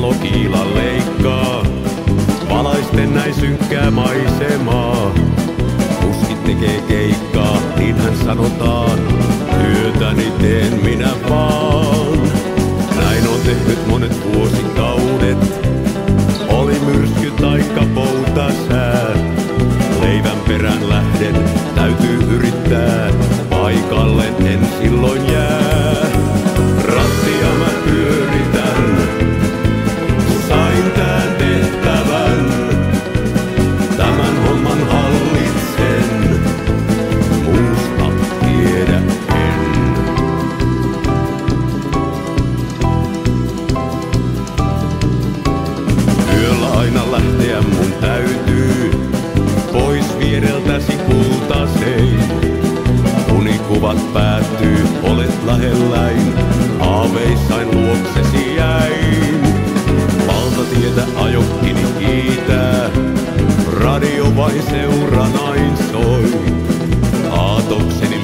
valokiila leikkaa. Valaisten näin synkkää maisemaa. Kuskit tekee keikkaa, niin hän sanotaan. Työtäni teen minä vaan. Näin on tehnyt monet vuosikaudet. Oli myrsky taikka poutasää. Leivän perään lähden, täytyy yrittää. Paikalleen en silloin jää. Unikuvat päättyy, olet lähelläin, aaveissain luoksesi jäin. Valtatietä ajokkini kiitää, radio vain seuranain soi. Aatoksen